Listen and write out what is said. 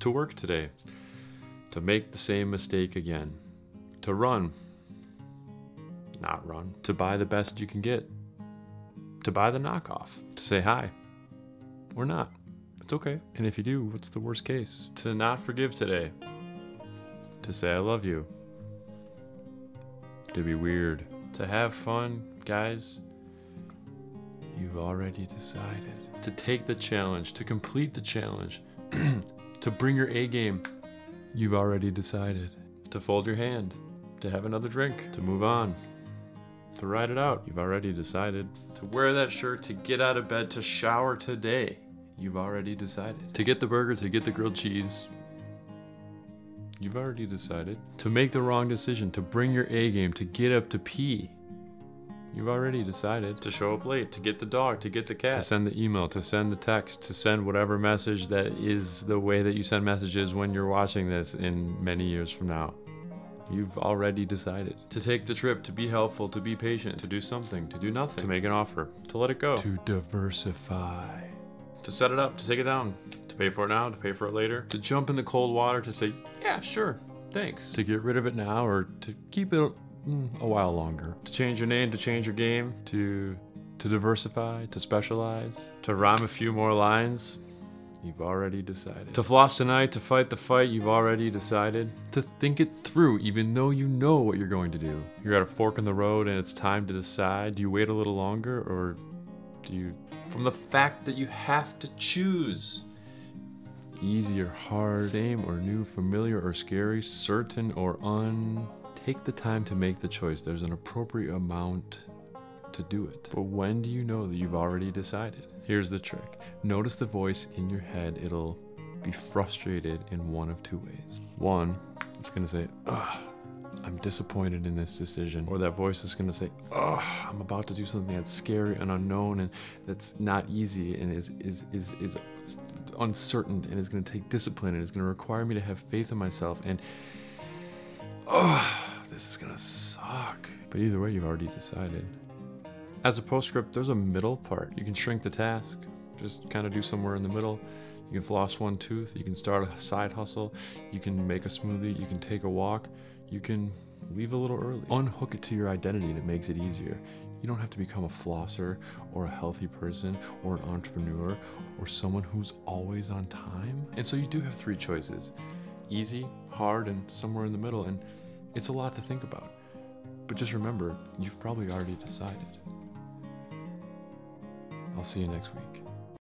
to work today, to make the same mistake again, to run, not run, to buy the best you can get, to buy the knockoff, to say hi or not. It's okay. And if you do, what's the worst case? To not forgive today, to say I love you, to be weird, to have fun, guys. You've already decided to take the challenge, to complete the challenge, to bring your A game. You've already decided to fold your hand, to have another drink, to move on, to ride it out. You've already decided to wear that shirt, to get out of bed, to shower today. You've already decided to get the burger, to get the grilled cheese. You've already decided to make the wrong decision, to bring your A game, to get up to pee. You've already decided. To show up late, to get the dog, to get the cat, to send the email, to send the text, to send whatever message that is the way that you send messages when you're watching this in many years from now. You've already decided. To take the trip, to be helpful, to be patient, to do something, to do nothing, to make an offer, to let it go, to diversify, to set it up, to take it down, to pay for it now, to pay for it later, to jump in the cold water, to say, yeah, sure, thanks, to get rid of it now or to keep it mm, a while longer, to change your name, to change your game, to to diversify, to specialize, to rhyme a few more lines. You've already decided. To floss tonight, to fight the fight, you've already decided. To think it through, even though you know what you're going to do. You're at a fork in the road and it's time to decide. Do you wait a little longer or do you. From the fact that you have to choose easy or hard, same or new, familiar or scary, certain or un. Take the time to make the choice. There's an appropriate amount to do it. But when do you know that you've already decided? Here's the trick notice the voice in your head, it'll be frustrated in one of two ways. One, it's gonna say, ugh. I'm disappointed in this decision. Or that voice is going to say, Oh, I'm about to do something that's scary and unknown and that's not easy and is, is, is, is uncertain and is going to take discipline and it's going to require me to have faith in myself. And, oh, this is to suck. But either way, you've already decided. As a postscript, there's a middle part. You can shrink the task, just kind of do somewhere in the middle. You can floss one tooth, you can start a side hustle, you can make a smoothie, you can take a walk you can leave a little early. Unhook it to your identity and it makes it easier. You don't have to become a flosser or a healthy person or an entrepreneur or someone who's always on time. And so you do have three choices easy, hard, and somewhere in the middle. And it's a lot to think about. But just remember, you've probably already decided. I'll see you next week.